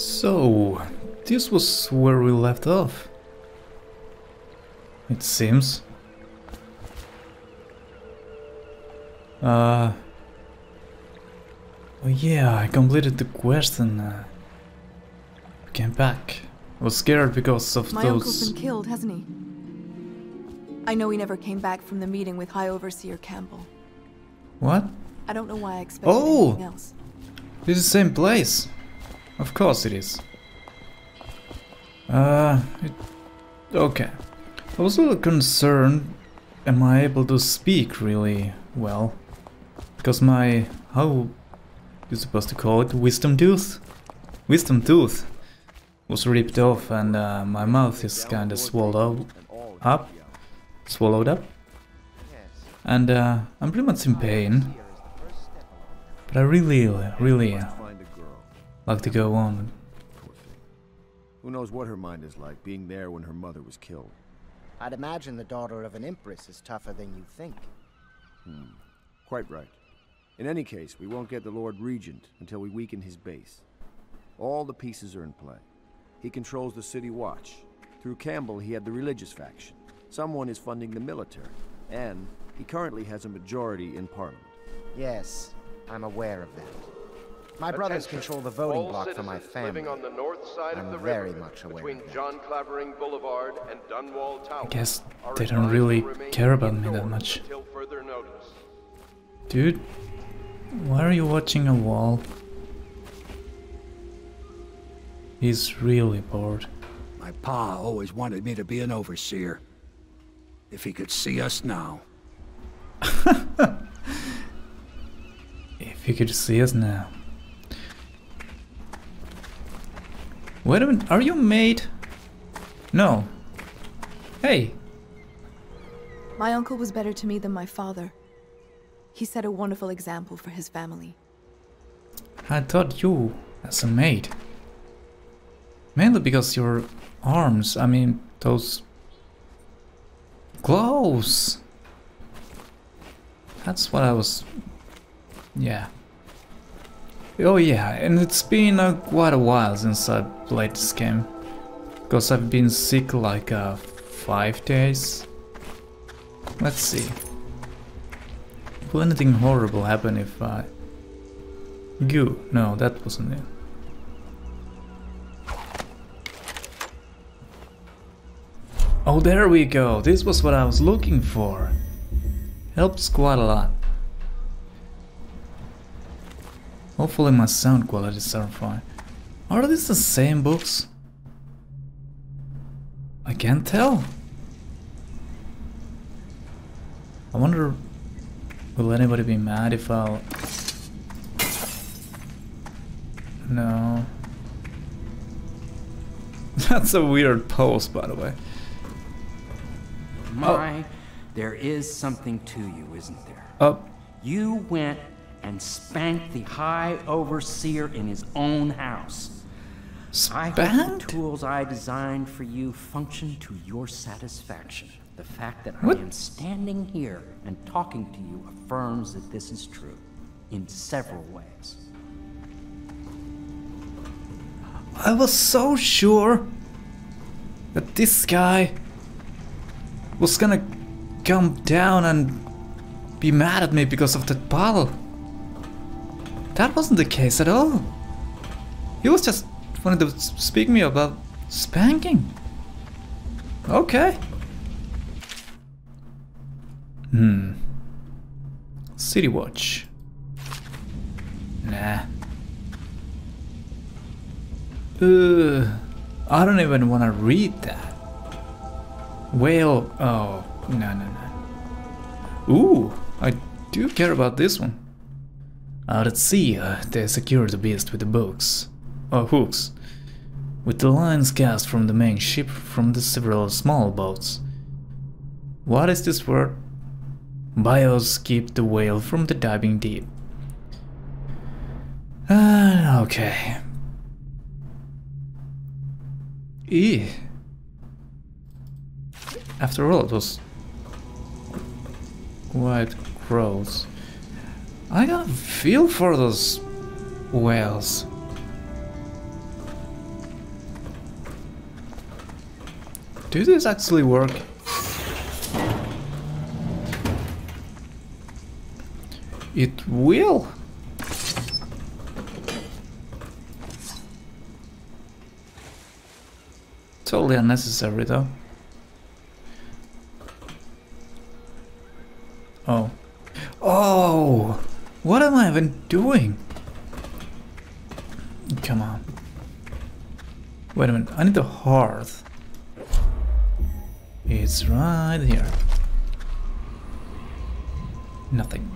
So, this was where we left off. It seems. Uh... Oh yeah, I completed the quest and uh, came back. I was scared because of My those... uncle's been killed, hasn't he? I know he never came back from the meeting with High Overseer Campbell. What? I don't know why I expected Oh! anything else. This is the same place. Of course it is. Uh, it, okay. I was a little concerned. Am I able to speak really well? Because my how you supposed to call it wisdom tooth? Wisdom tooth was ripped off, and uh, my mouth is kind of swallowed up, swallowed up, and uh, I'm pretty much in pain. But I really, really. Like to go on. Poor thing. Who knows what her mind is like, being there when her mother was killed. I'd imagine the daughter of an empress is tougher than you think. Hmm. Quite right. In any case, we won't get the Lord Regent until we weaken his base. All the pieces are in play. He controls the city watch. Through Campbell, he had the religious faction. Someone is funding the military. And he currently has a majority in Parliament. Yes, I'm aware of that. My brothers control the voting All block for my citizens family. living on the north side I'm of the very river, much aware between of that. John Clavering Boulevard and Dunwall Tower. I guess they don't really care about me that much. Until further notice. Dude, why are you watching a wall? He's really bored. My pa always wanted me to be an overseer. If he could see us now. If he could see us now. Wait a minute, are you made? No. Hey, My uncle was better to me than my father. He set a wonderful example for his family. I thought you as a maid. Mainly because your arms, I mean, those gloves. That's what I was. Yeah. Oh yeah, and it's been uh, quite a while since I played this game. Because I've been sick like uh, five days. Let's see. Will anything horrible happen if I... Goo. No, that wasn't it. Oh, there we go. This was what I was looking for. Helps quite a lot. Hopefully my sound quality is fine. Are these the same books? I can't tell. I wonder, will anybody be mad if I'll... No. That's a weird pose, by the way. My, there is something to you, isn't there? Oh, You went and spanked the High Overseer in his own house. Spanked? I hope the tools I designed for you function to your satisfaction. The fact that What? I am standing here and talking to you affirms that this is true in several ways. I was so sure that this guy was gonna come down and be mad at me because of that bottle. That wasn't the case at all. He was just wanted to speak me about spanking. Okay. Hmm. City Watch. Nah. Uh, I don't even want to read that. Whale. Oh, no, no, no. Ooh, I do care about this one. Out at sea, uh, they secure the beast with the books, or hooks, with the lines cast from the main ship from the several small boats. What is this word? Bios keep the whale from the diving deep. Ah, okay. Ew. After all, it was quite gross. I got a feel for those whales. Do these actually work? It will. Totally unnecessary though. Doing? Come on. Wait a minute, I need the Heart. It's right here. Nothing.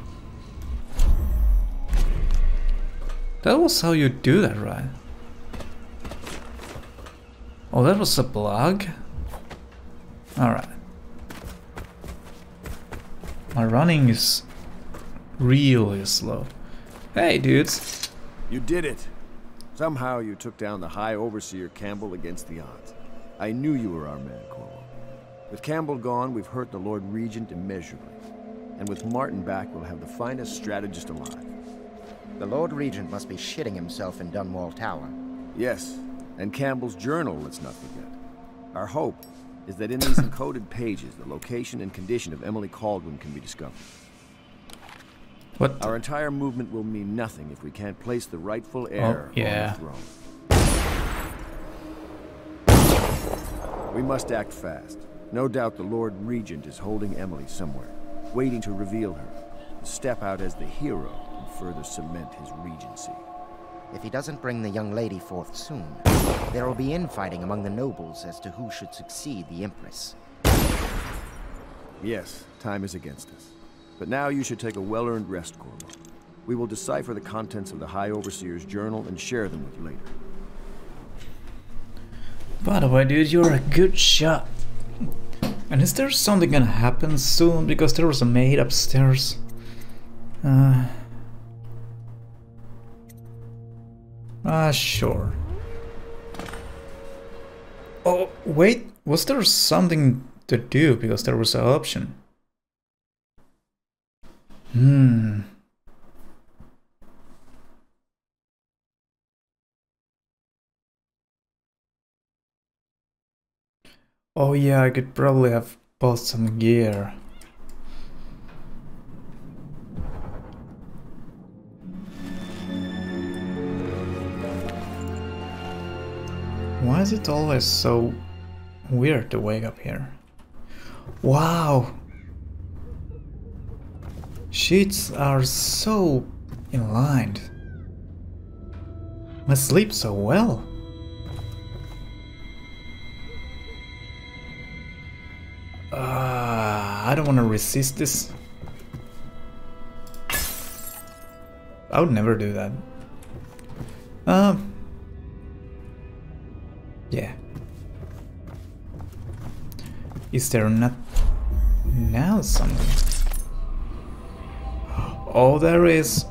That was how you do that, right? Oh, that was a blog? Alright. My running is really slow. Hey, dudes. You did it! Somehow you took down the High Overseer Campbell against the odds. I knew you were our man, Corvo. With Campbell gone, we've hurt the Lord Regent immeasurably. And with Martin back, we'll have the finest strategist alive. The Lord Regent must be shitting himself in Dunwall Tower. Yes, and Campbell's journal, let's not forget. Our hope is that in these encoded pages, the location and condition of Emily Kaldwin can be discovered. What? Our entire movement will mean nothing if we can't place the rightful oh, heir yeah. on the throne. We must act fast. No doubt the Lord Regent is holding Emily somewhere, waiting to reveal her, to step out as the hero and further cement his regency. If he doesn't bring the young lady forth soon, there will be infighting among the nobles as to who should succeed the Empress. Yes, time is against us. But now you should take a well-earned rest, Corvo. We will decipher the contents of the High Overseer's journal and share them with you later. By the way, dude, you're a good shot. And is there something gonna happen soon? Because there was a maid upstairs. Uh... Ah, uh, sure. Oh, wait, was there something to do because there was an option? Hmm. Oh yeah, I could probably have bought some gear. Why is it always so weird to wake up here? Wow! Sheets are so aligned. I sleep so well. Uh, I don't want to resist this. I would never do that. Um. Yeah. Is there not now something? Oh, there is.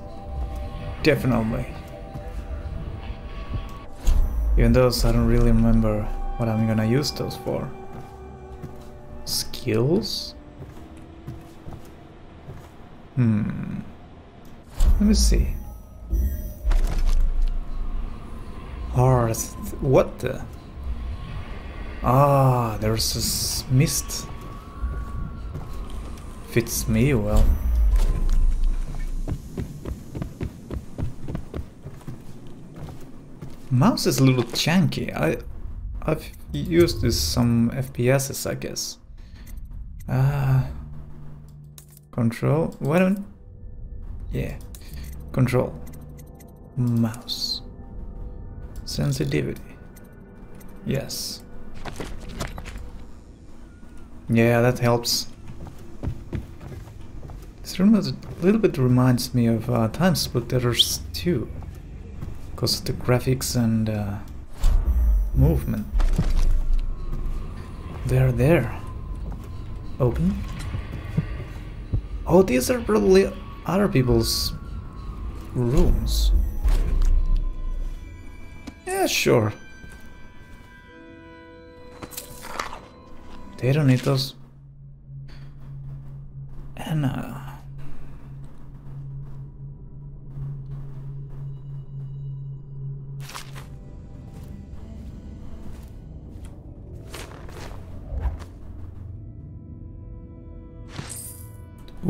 Definitely. Even though I don't really remember what I'm gonna use those for. Skills? Hmm. Let me see. Heart. What the? Ah, there's this mist. Fits me well. Mouse is a little chunky. I, I've used this some FPSs, I guess. Uh, control. Why don't? Yeah, control. Mouse. Sensitivity. Yes. Yeah, that helps. This room a little bit reminds me of uh, Time Splitters 2 because of the graphics and uh, movement. They're there. Open. Oh, these are probably other people's rooms. Yeah, sure. They don't need those. And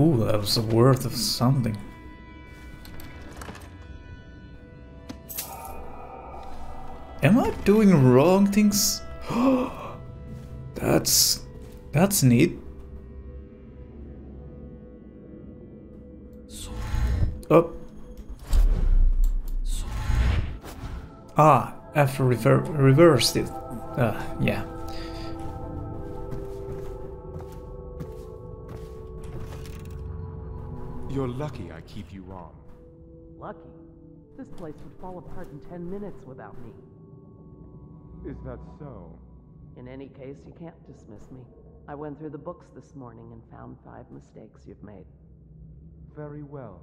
Ooh, that was worth of something. Am I doing wrong things? that's that's neat. Oh. Ah, after rever reversed it. Uh, yeah. Lucky I keep you on. Lucky? This place would fall apart in ten minutes without me. Is that so? In any case, you can't dismiss me. I went through the books this morning and found five mistakes you've made. Very well.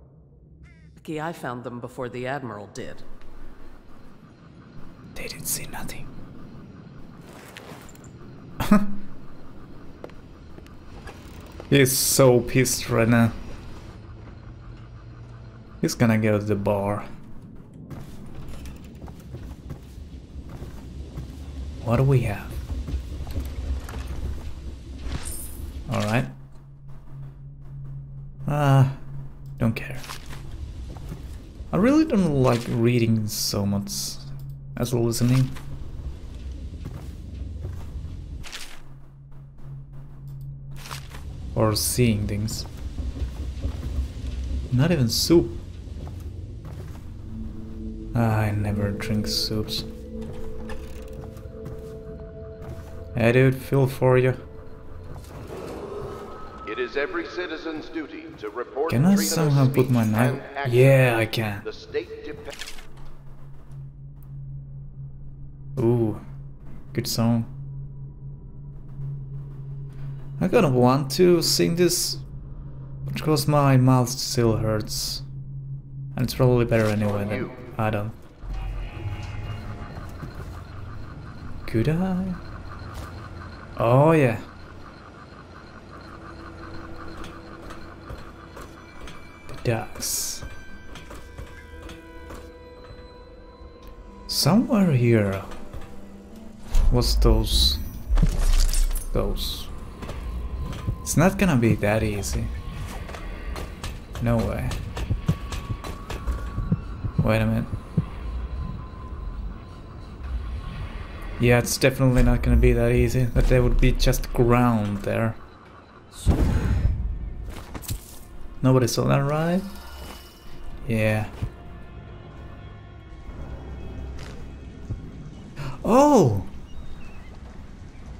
Lucky I found them before the Admiral did. They didn't see nothing. He's so pissed right now. He's gonna go to the bar. What do we have? Alright. Ah, don't care. I really don't like reading so much as listening. Or seeing things. Not even soup. Ah, I never drink soups. Hey dude, feel for you. It is every citizen's duty to report Can I somehow put my knife? Yeah, I can. Ooh, good song. I kind of want to sing this, because my mouth still hurts. And it's probably better anyway than Don't. Could I? Oh yeah. The ducks. Somewhere here What's those those. It's not gonna be that easy. No way. Wait a minute. Yeah, it's definitely not gonna be that easy. That there would be just ground there. Nobody saw that, right? Yeah. Oh!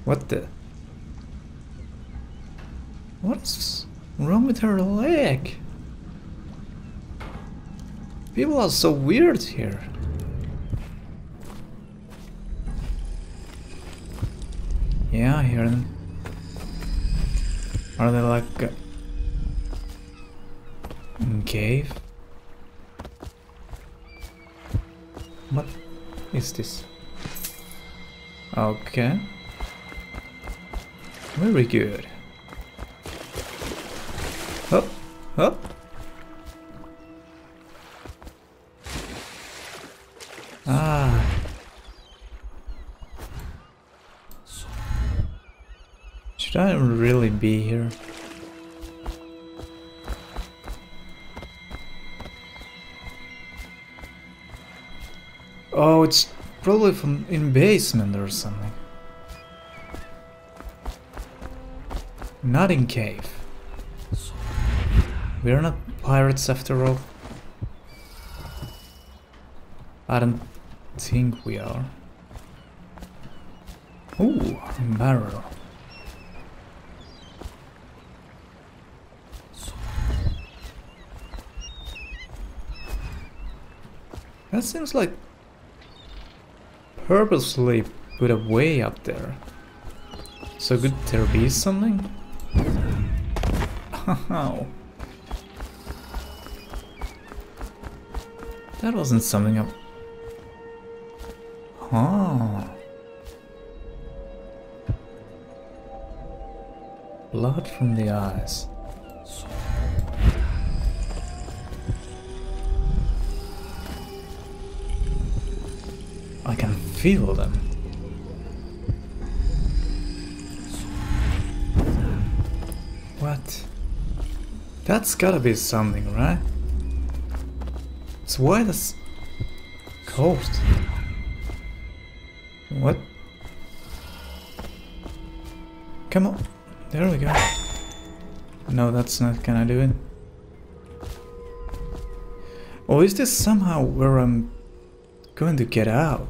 What the? What's wrong with her leg? People are so weird here. Yeah, I hear them. Are they like... Uh, cave? What is this? Okay. Very good. Up, up. Ah. Should I really be here? Oh, it's probably from in basement or something. Not in cave. We're not pirates after all. I don't think we are. Ooh, barrel. That seems like purposely put away up there. So could there be something? How? That wasn't something up. Huh. Blood from the eyes. I can feel them. What? That's gotta be something, right? It's wide as coast. Come on. There we go. No, that's not gonna do it. Or is this somehow where I'm going to get out?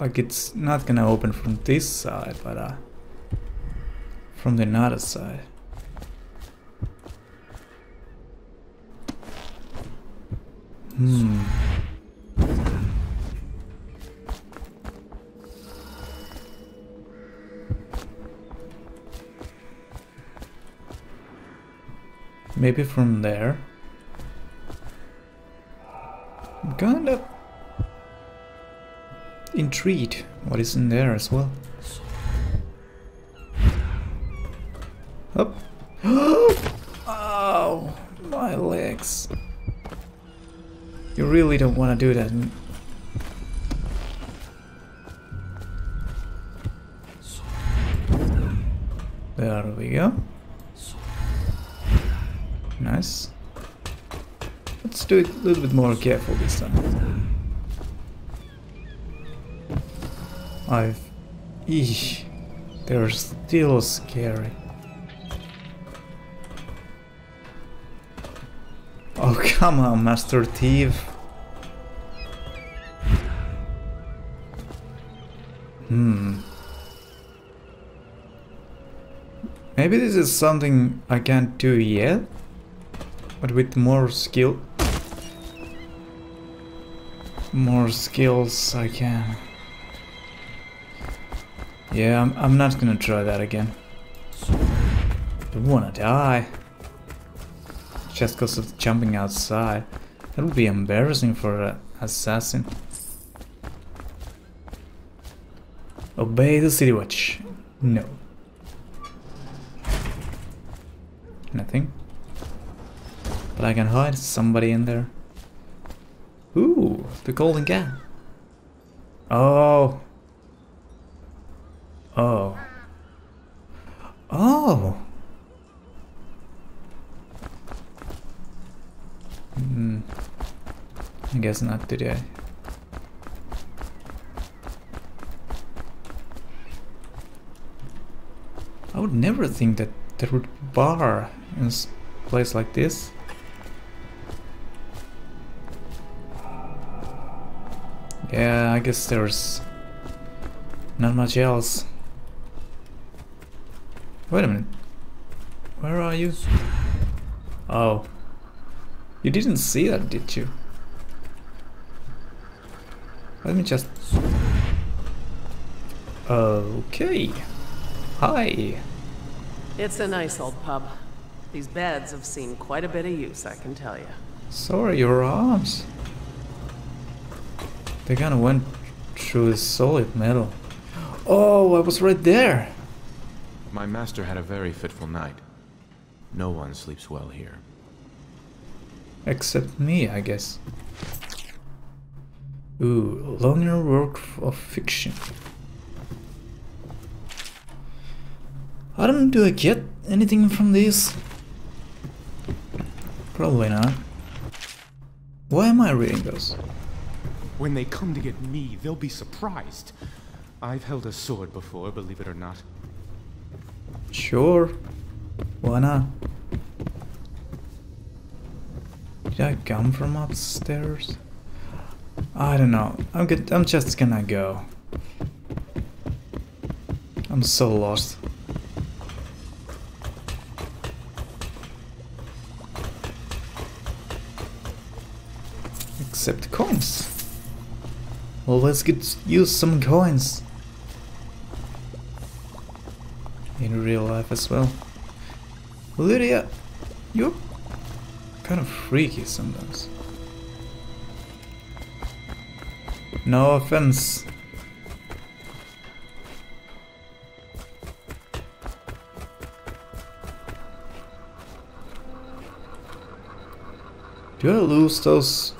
Like it's not gonna open from this side, but uh, from the other side. Maybe from there. I'm kind of intrigued what is in there as well. Up. oh, my legs. You really don't want to do that. Let's do it a little bit more careful this time. I've... Eesh. They're still scary. Oh, come on, Master Thief. Hmm. Maybe this is something I can't do yet, but with more skill. More skills I can. Yeah, I'm, I'm not gonna try that again. Don't wanna die. Just because of jumping outside. That would be embarrassing for an assassin. Obey the city watch. No. Nothing. But I can hide somebody in there. Ooh, the golden cat. Oh. Oh. Oh. Hmm. I guess not today. I would never think that there would be bar in a place like this. Yeah, I guess there's not much else. Wait a minute. Where are you? Oh. You didn't see that, did you? Let me just... Okay. Hi. It's a nice old pub. These beds have seen quite a bit of use, I can tell you. Sorry, your arms. They kinda went through the solid metal. Oh, I was right there. My master had a very fitful night. No one sleeps well here. Except me, I guess. Ooh, longer work of fiction. I don't do I get anything from this? Probably not. Why am I reading those? When they come to get me, they'll be surprised. I've held a sword before, believe it or not. Sure. Why not? Did I come from upstairs? I don't know. I'm good. I'm just gonna go. I'm so lost. Except coins. Well, let's get use some coins. In real life as well. Lydia, you're kind of freaky sometimes. No offense. Do I lose those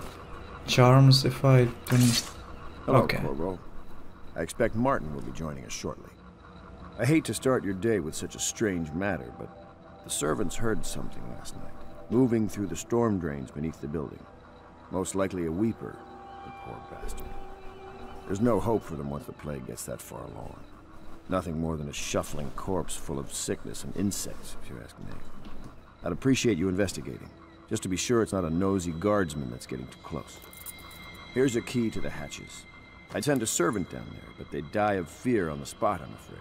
charms if I don't... Hello, Okay. Corvo. I expect Martin will be joining us shortly. I hate to start your day with such a strange matter, but the servants heard something last night. moving through the storm drains beneath the building. Most likely a weeper, the poor bastard. There's no hope for them once the plague gets that far along. Nothing more than a shuffling corpse full of sickness and insects, if you ask me. I'd appreciate you investigating, just to be sure it's not a nosy guardsman that's getting too close. Here's a key to the hatches. I'd send a servant down there, but they'd die of fear on the spot, I'm afraid.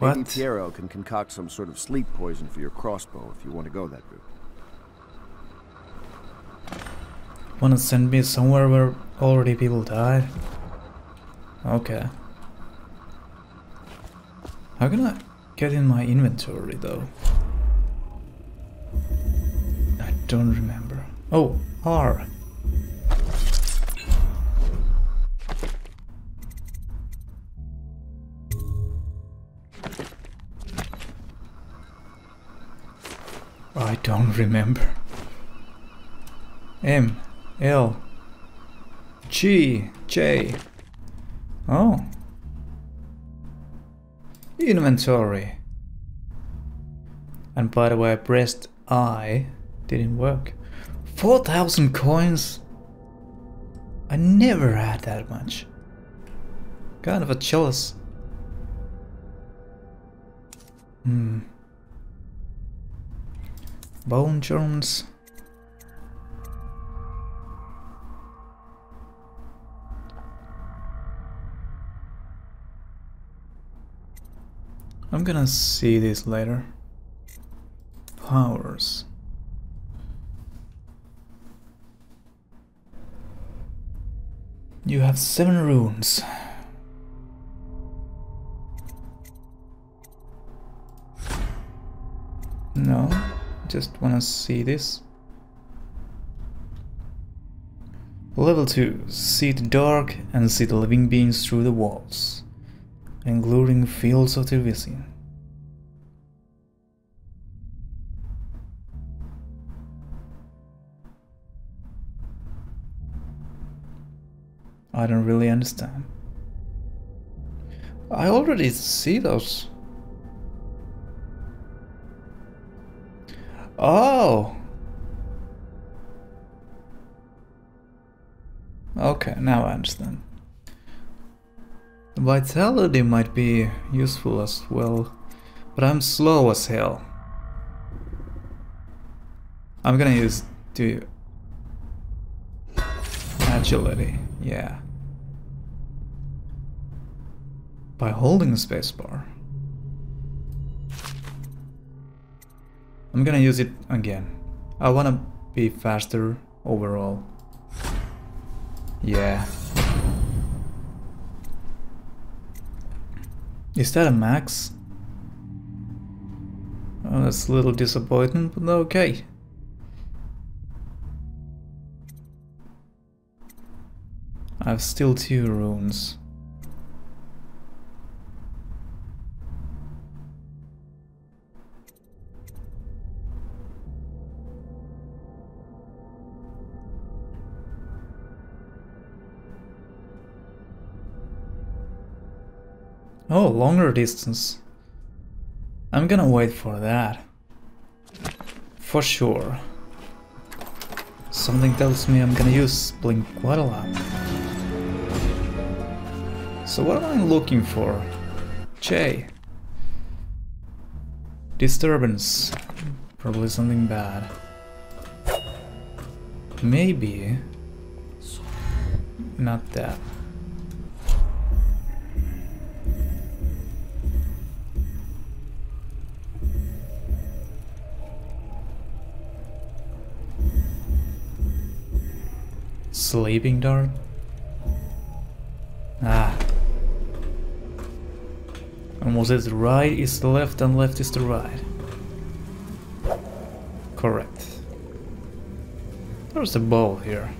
Maybe What? Piero can concoct some sort of sleep poison for your crossbow if you want to go that route. Wanna send me somewhere where already people die? Okay. How can I get in my inventory though? I don't remember. Oh, R. I don't remember. M L G J. Oh. Inventory. And by the way I pressed I. Didn't work. 4000 coins. I never had that much. Kind of a jealous Hmm Bone charms I'm gonna see this later. Powers. You have seven runes. No, just wanna see this. Level 2. See the dark and see the living beings through the walls and including fields of the vision. I don't really understand. I already see those. Oh! Okay, now I understand. Vitality might be useful as well, but I'm slow as hell. I'm gonna use the agility, yeah. By holding the spacebar. I'm gonna use it again. I wanna be faster overall. Yeah. Is that a max? Oh, that's a little disappointing, but okay. I have still two runes. Oh, longer distance. I'm gonna wait for that. For sure. Something tells me I'm gonna use Blink quite a lot. So what am I looking for? J. Disturbance. Probably something bad. Maybe. Not that. Sleeping dart? Ah. And was it right is the left and left is the right? Correct. There's a ball here.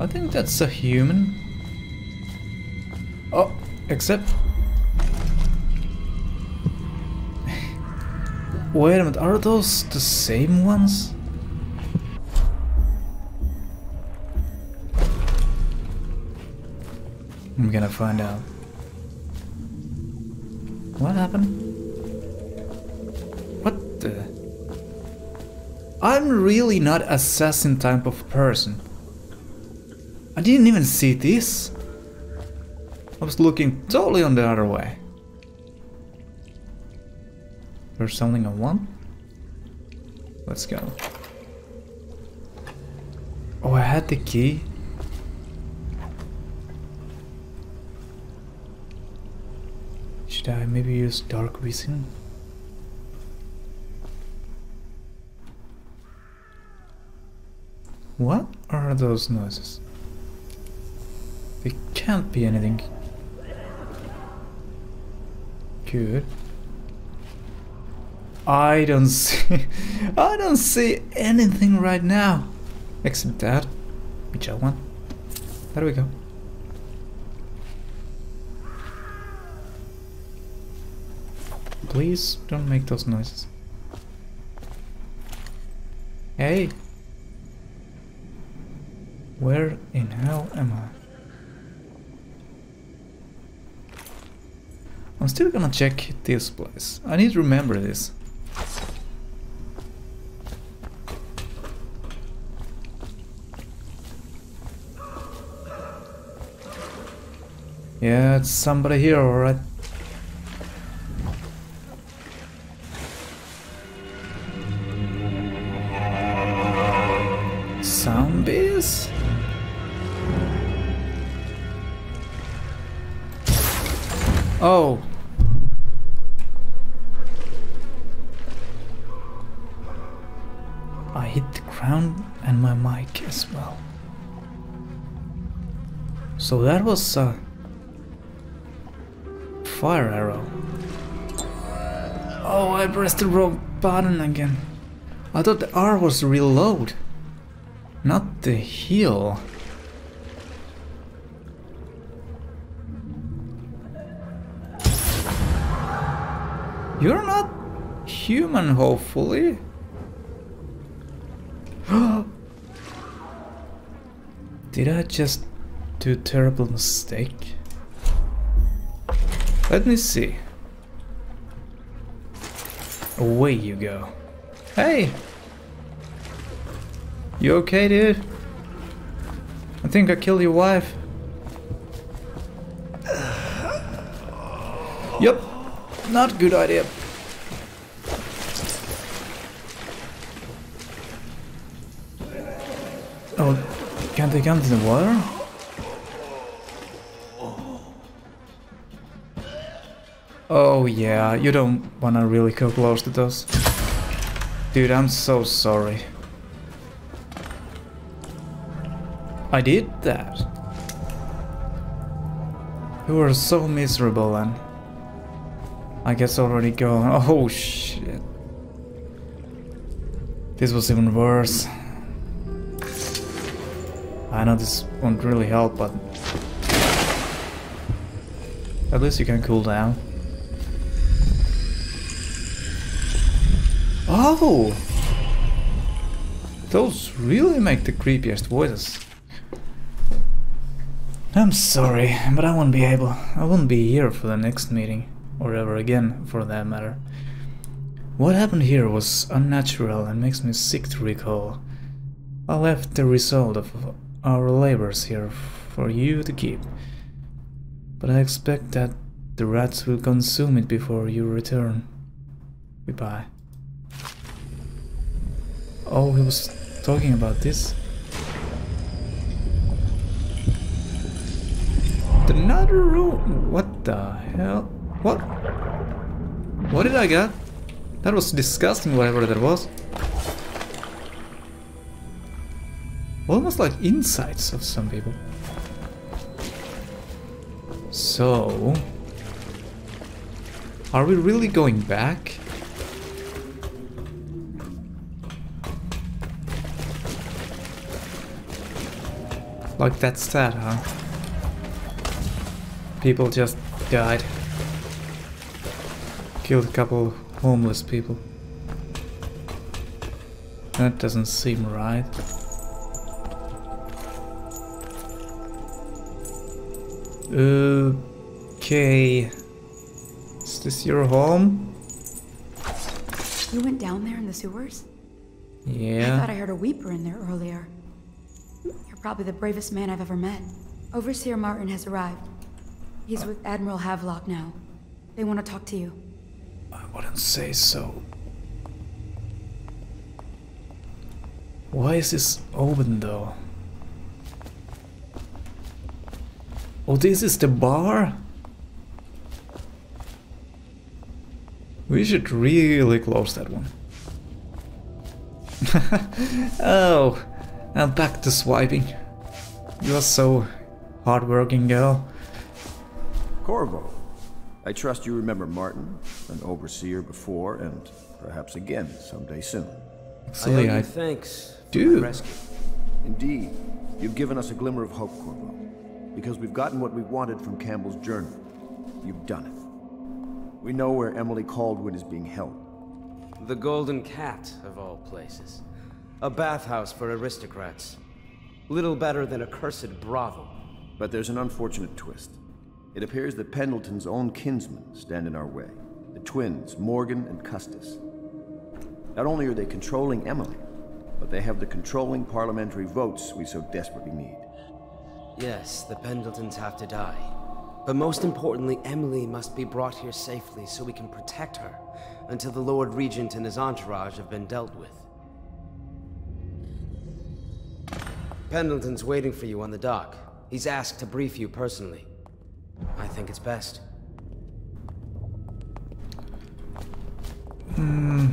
I think that's a human. Oh, except... Wait a minute, are those the same ones? I'm gonna find out. What happened? What the? I'm really not assassin type of person. I didn't even see this. I was looking totally on the other way. There's something I want. Let's go. Oh, I had the key. Should I maybe use dark vision? What are those noises? They can't be anything good. I don't see I don't see anything right now. Except that. Which I want. There we go. Please don't make those noises. Hey! Where in hell am I? I'm still gonna check this place. I need to remember this. Yeah, it's somebody here, alright. Zombies? Oh. I hit the ground and my mic as well. So that was a fire arrow. Oh, I pressed the wrong button again. I thought the R was reload, not the heal. You're not human, hopefully. Did I just do a terrible mistake? Let me see. Away you go. Hey! You okay, dude? I think I killed your wife. Yep. Not good idea. Oh, can't they come to the water? Oh yeah, you don't wanna really go close to those. Dude, I'm so sorry. I did that. You were so miserable and I guess already gone. Oh shit. This was even worse. I know this won't really help, but at least you can cool down. Oh! Those really make the creepiest voices. I'm sorry, but I won't be able. I won't be here for the next meeting, or ever again, for that matter. What happened here was unnatural and makes me sick to recall. I left the result of our labors here for you to keep, but I expect that the rats will consume it before you return. Goodbye. Oh, he was talking about this. Another room. What the hell? What? What did I get? That was disgusting, whatever that was. Almost like insights of some people. So... Are we really going back? Like that's sad, huh? People just died. Killed a couple homeless people. That doesn't seem right. Okay. Is this your home? You went down there in the sewers? Yeah. I thought I heard a weeper in there earlier. Probably the bravest man I've ever met. Overseer Martin has arrived. He's with Admiral Havelock now. They want to talk to you. I wouldn't say so. Why is this open though? Oh, this is the bar? We should really close that one. oh, and back to swiping. You are so hardworking, girl. Corvo, I trust you remember Martin, an overseer before, and perhaps again someday soon. Actually, I owe I you thanks do. my rescue. Indeed, you've given us a glimmer of hope, Corvo. Because we've gotten what we wanted from Campbell's journal. You've done it. We know where Emily Kaldwin is being held. The Golden Cat, of all places. A bathhouse for aristocrats. Little better than a cursed brothel. But there's an unfortunate twist. It appears that Pendleton's own kinsmen stand in our way. The twins, Morgan and Custis. Not only are they controlling Emily, but they have the controlling parliamentary votes we so desperately need. Yes, the Pendletons have to die. But most importantly, Emily must be brought here safely so we can protect her until the Lord Regent and his entourage have been dealt with. Pendleton's waiting for you on the dock. He's asked to brief you personally. I think it's best. Hmm.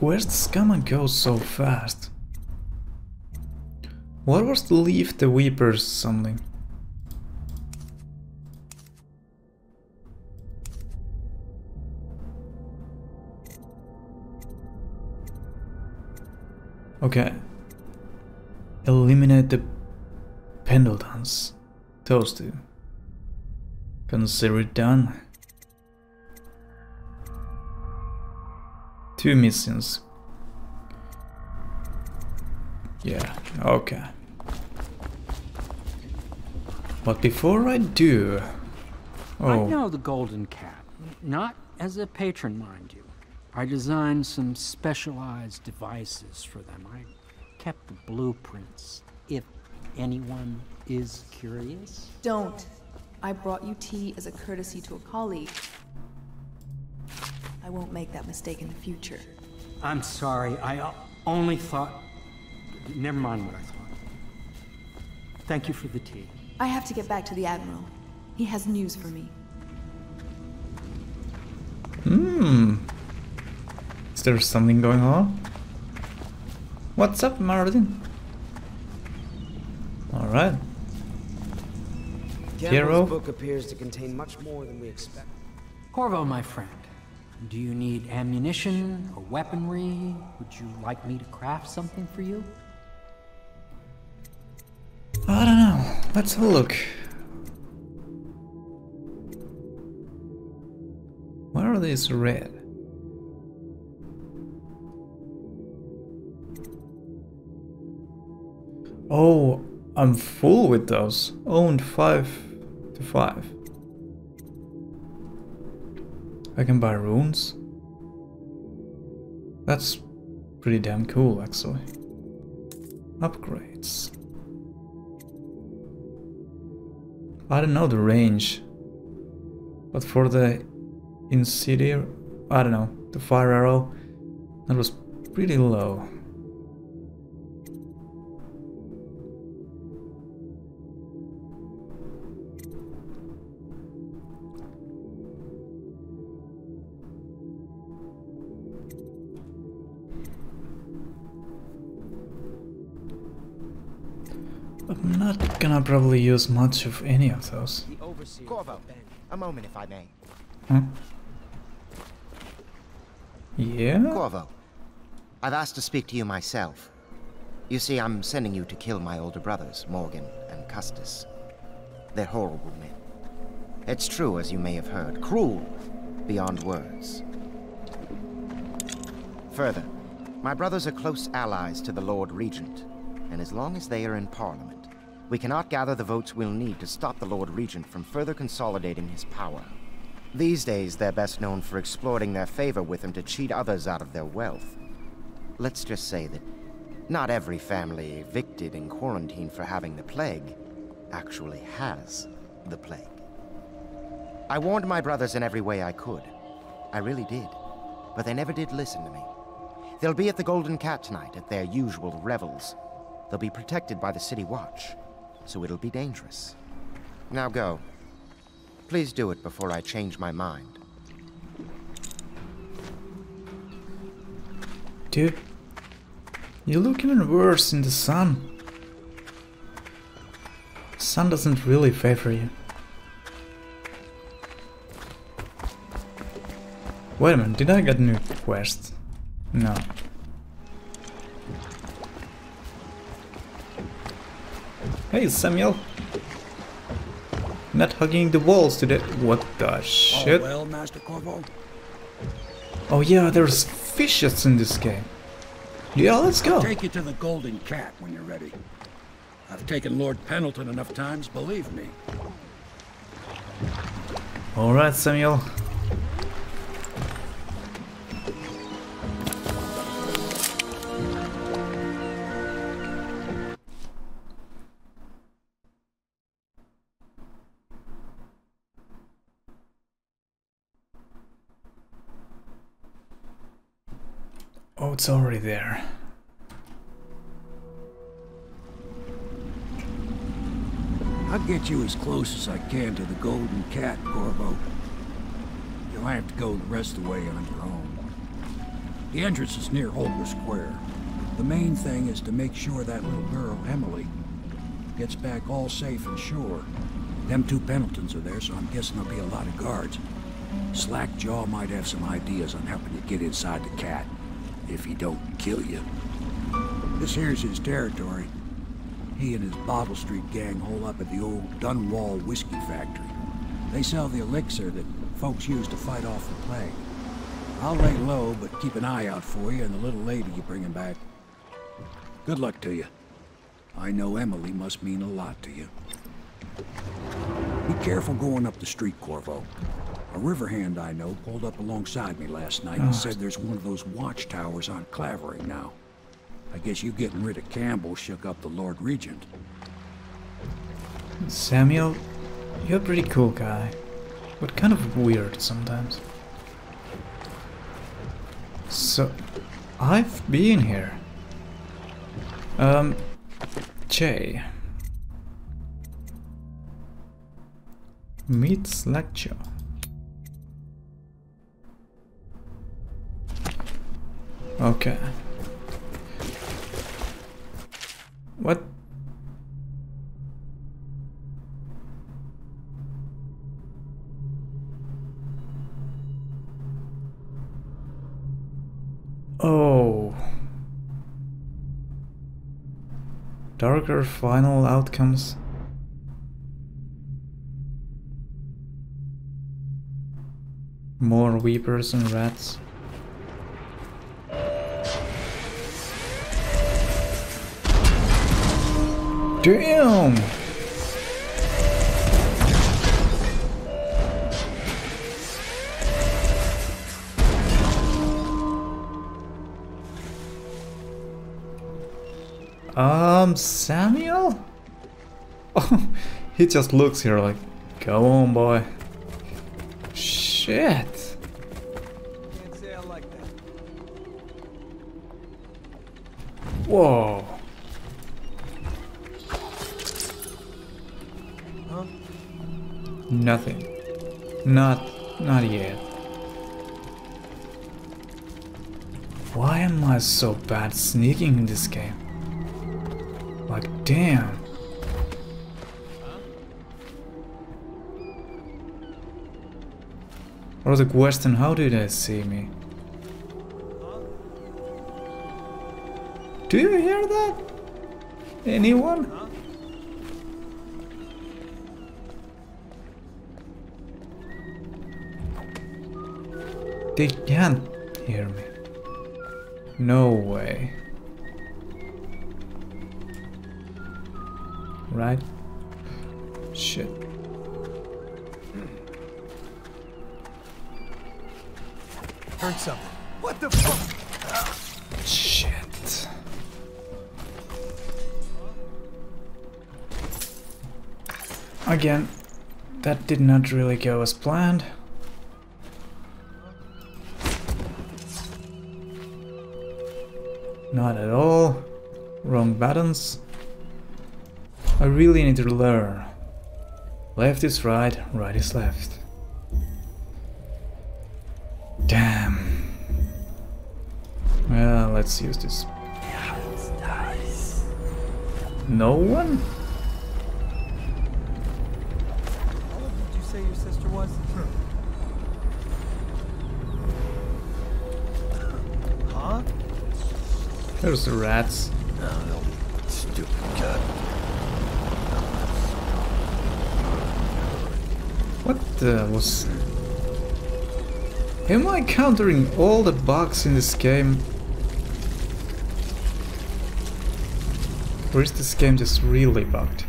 Where's the scammer go so fast? What was the leave the weepers something? Okay. Eliminate the Pendletons. Those two. Consider it done. Two missions. Yeah, okay. But before I do... Oh. I know the Golden Cat. Not as a patron, mind you. I designed some specialized devices for them. I kept the blueprints, if anyone is curious. Don't. I brought you tea as a courtesy to a colleague. I won't make that mistake in the future. I'm sorry, I only thought. Never mind what I thought. Thank you for the tea. I have to get back to the Admiral. He has news for me. hmm. Is there something going on? What's up, Martin? Alright. Hero? Campbell's book appears to contain much more than we expect. Corvo, my friend, do you need ammunition or weaponry? Would you like me to craft something for you? I don't know. Let's have a look. Where are these red? Oh, I'm full with those. Owned 5 to 5. I can buy runes. That's pretty damn cool, actually. Upgrades. I don't know the range. But for the Insidiar, I don't know, the fire arrow, that was pretty low. I'm not gonna probably use much of any of those. Corvo, a moment if I may. Huh? Yeah? Corvo, I've asked to speak to you myself. You see, I'm sending you to kill my older brothers, Morgan and Custis. They're horrible men. It's true, as you may have heard, cruel beyond words. Further, my brothers are close allies to the Lord Regent, and as long as they are in Parliament, we cannot gather the votes we'll need to stop the Lord Regent from further consolidating his power. These days, they're best known for exploiting their favor with him to cheat others out of their wealth. Let's just say that not every family evicted and quarantined for having the plague actually has the plague. I warned my brothers in every way I could. I really did. But they never did listen to me. They'll be at the Golden Cat tonight at their usual revels. They'll be protected by the City Watch, so it'll be dangerous. Now go. Please do it before I change my mind. Dude, you look even worse in the sun. sun doesn't really favor you. Wait a minute, did I get a new quest? No. Hey Samuel! Not hugging the walls today. What the oh, shit? Oh, well, Master Corvo? Oh yeah, there's fishes in this game. Yeah, let's go. I'll take you to the Golden Cat when you're ready. I've taken Lord Pendleton enough times, believe me. Alright, Samuel. It's already there. I'll get you as close as I can to the Golden Cat, Corvo. You'll have to go the rest of the way on your own. The entrance is near Holger Square. The main thing is to make sure that little girl, Emily, gets back all safe and sure. Them two Pendletons are there, so I'm guessing there'll be a lot of guards. Slackjaw might have some ideas on helping you get inside the cat, if he don't kill you. This here's his territory. He and his Bottle Street gang hole up at the old Dunwall Whiskey Factory. They sell the elixir that folks use to fight off the plague. I'll lay low, but keep an eye out for you and the little lady you're bringing back. Good luck to you. I know Emily must mean a lot to you. Be careful going up the street, Corvo. A river hand I know pulled up alongside me last night and Oh. said there's one of those watchtowers on Clavering now. I guess you getting rid of Campbell shook up the Lord Regent. Samuel, you're a pretty cool guy, but kind of weird sometimes. So, I've been here. Um, Jay. Meet Slackjaw. Okay. What? Oh. Darker final outcomes. More weepers and rats. Damn! Um, Samuel? Oh, he just looks here like, go on, boy. Shit. Whoa. Nothing. Not, not yet. Why am I so bad sneaking in this game? Like, damn. Or the question, how do they see me? Do you hear that? Anyone? They can't hear me. No way. right? Shit. Heard something. What the fuck? Shit. Again, that did not really go as planned. Not at all. Wrong buttons. I really need to learn. Left is right, right is left. Damn. Well, let's use this. No one? There's the rats. Stupid. What was... Am I countering all the bugs in this game? Or is this game just really bugged?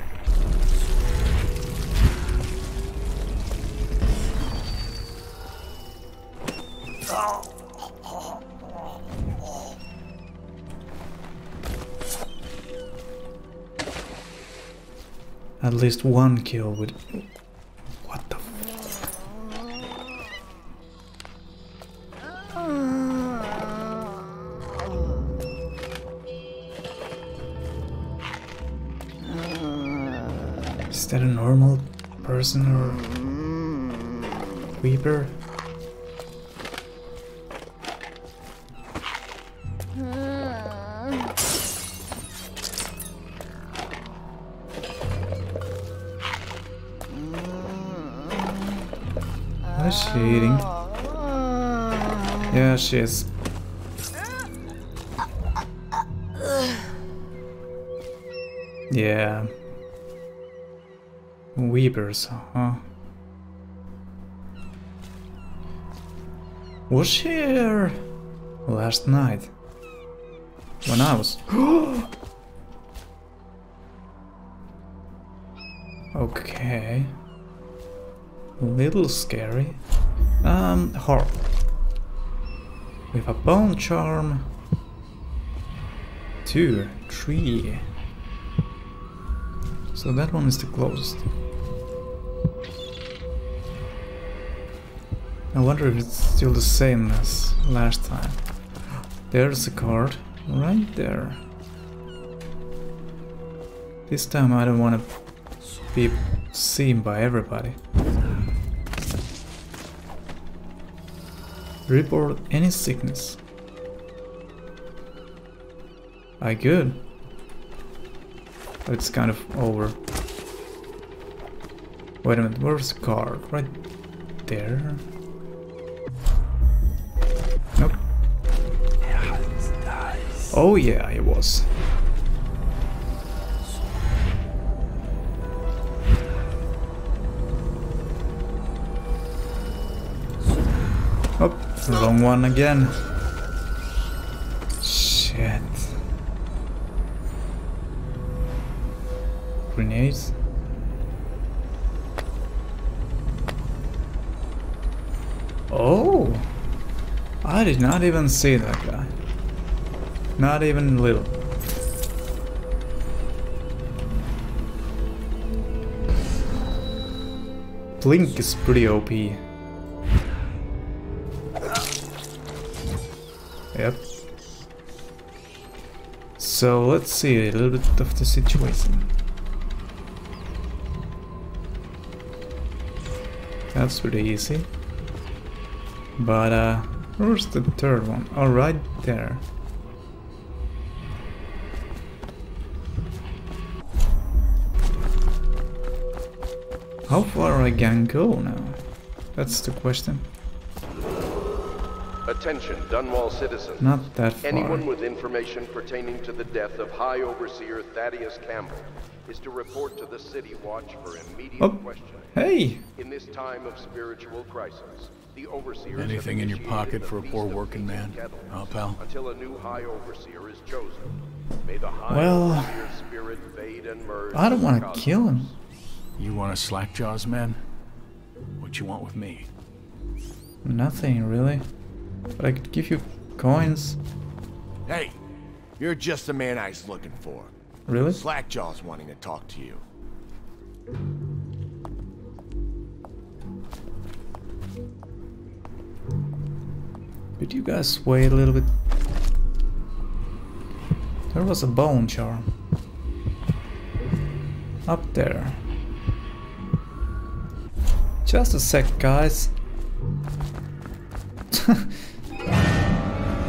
Least one kill would... What the Is that a normal person or Weeper? Yeah, she. Yeah. Weepers, huh? Was here last night? When I was... okay. A little scary. Um, horror. With a bone charm. Two, three. So that one is the closest. I wonder if it's still the same as last time. There's a card, right there. This time I don't want to be seen by everybody. Report any sickness. I could. But it's kind of over. Wait a minute, where's the card? Right there? Nope. Oh yeah, it was. Wrong one again. Shit. Grenades? Oh! I did not even see that guy. Not even little. Blink is pretty OP. So let's see a little bit of the situation. That's pretty easy. But uh, where's the third one? Oh, right there. How far I can go now? That's the question. Attention, Dunwall citizens. Not that far. Anyone with information pertaining to the death of High Overseer Thaddeus Campbell is to report to the City Watch for immediate Oh, questioning. hey. In this time of spiritual crisis, the overseers Anything in your pocket for a poor working man? Kettles Huh, pal? Until a new High Overseer is chosen. May the High Well- Overseer's spirit fade and merged. I don't want to kill him. You want a Slackjaw's, man? What you want with me? Nothing really. But I could give you coins. Hey, you're just the man I was looking for. Really? Slackjaw's wanting to talk to you. Could you guys wait a little bit? There was a bone charm. Up there. Just a sec, guys.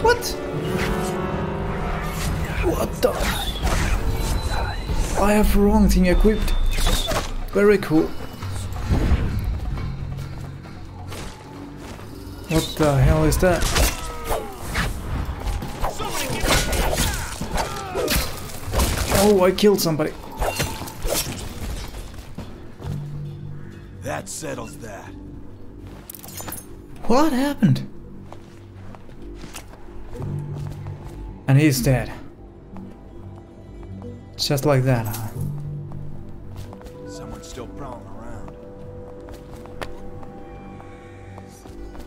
what? What the? I have wrong thing equipped. Very cool. What the hell is that? Oh, I killed somebody. That settles that. What happened? And he's dead. Just like that, huh? Someone's still prowling around.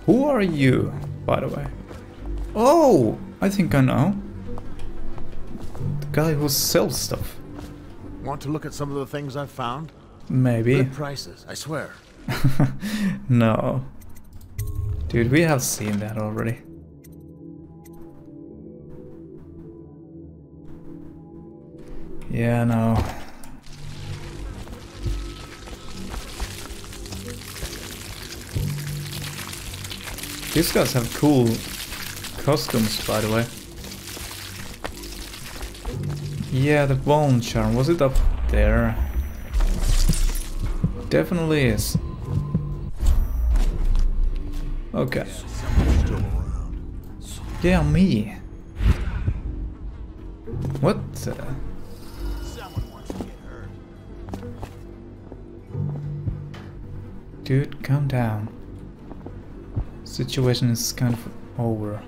Who are you, by the way? Oh, I think I know. The guy who sells stuff. Want to look at some of the things I've found? Maybe. Good prices, I swear. no. Dude, we have seen that already. Yeah, no. These guys have cool costumes, by the way. Yeah, the bone charm. Was it up there? Definitely is. Okay. Yeah, me. What? the- Dude, calm down. Situation is kind of over.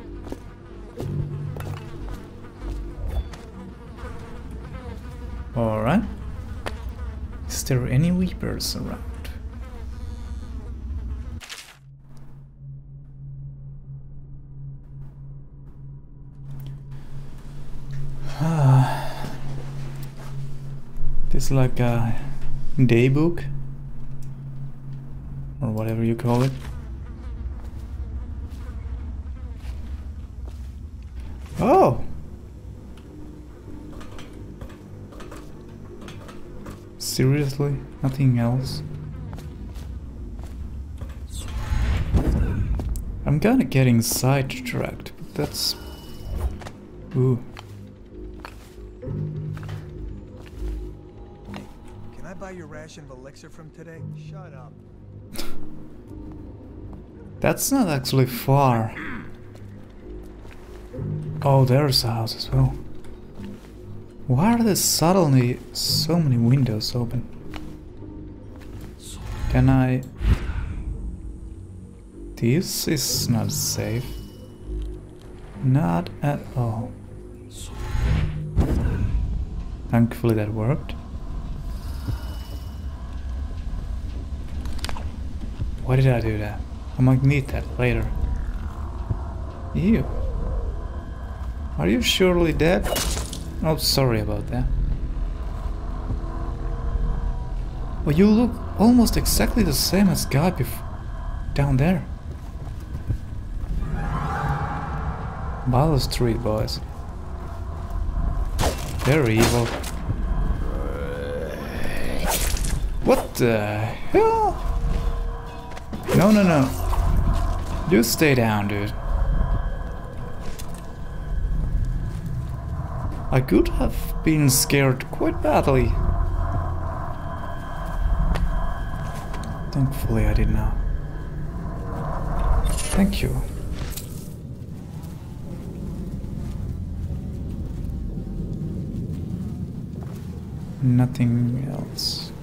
Alright. Is there any weepers around? Ah. This is like a day book or whatever you call it. Oh! Seriously? Nothing else? I'm kinda getting sidetracked, but that's... Ooh. Can I buy your ration of elixir from today? Shut up. That's not actually far. Oh, there's a house as well. Why are there suddenly so many windows open? Can I... This is not safe. Not at all. Thankfully that worked. Why did I do that? I might need that later. You. Are you surely dead? Oh, sorry about that. But you look almost exactly the same as guy before down there. Bottle Street boys. They're evil. What the hell? No, no, no. You stay down, dude. I could have been scared quite badly. Thankfully, I did not. Thank you. Nothing else.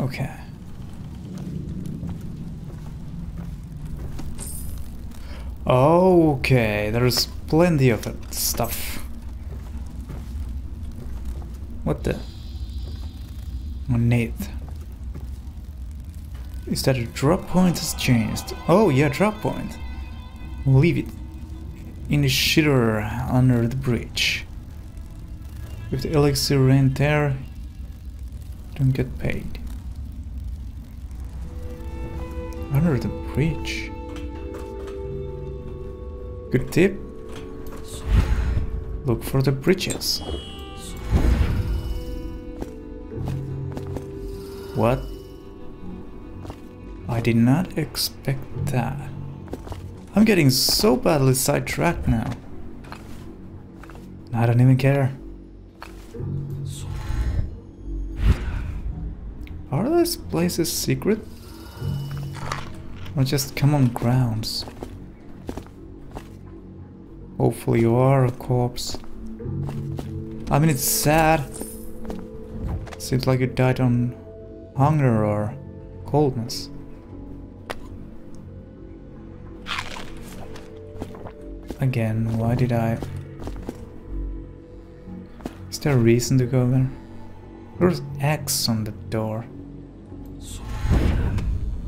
Okay. Okay, there's plenty of that stuff. What the? Nate. Is that a drop point has changed? Oh yeah, drop point. Leave it in the shitter under the bridge. If the elixir ain't there, don't get paid. Under the bridge. Good tip. Look for the bridges. What? I did not expect that. I'm getting so badly sidetracked now. I don't even care. Are those places secret? Or just common grounds? Hopefully you are a corpse. I mean, it's sad. Seems like you died on hunger or coldness. Again, why did I... Is there a reason to go there? There's X on the door.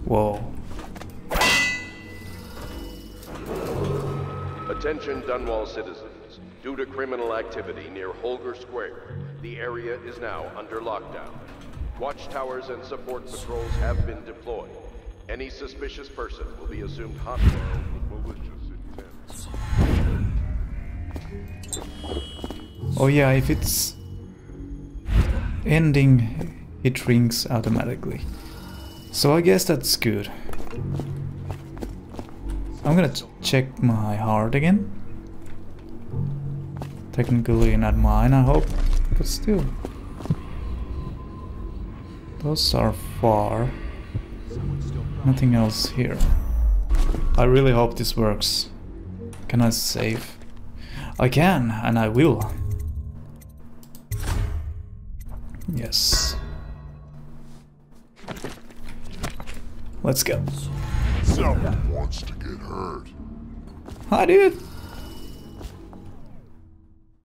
Whoa. Attention Dunwall citizens. Due to criminal activity near Holger Square, the area is now under lockdown. Watchtowers and support patrols have been deployed. Any suspicious person will be assumed hostile with malicious intent. Oh yeah, if it's ending, it rings automatically. So I guess that's good. I'm gonna check my heart again. Technically not mine, I hope, but still. Those are far. Nothing else here. I really hope this works. Can I save? I can, and I will. Yes. Let's go. Someone wants to hurt. Hi, dude.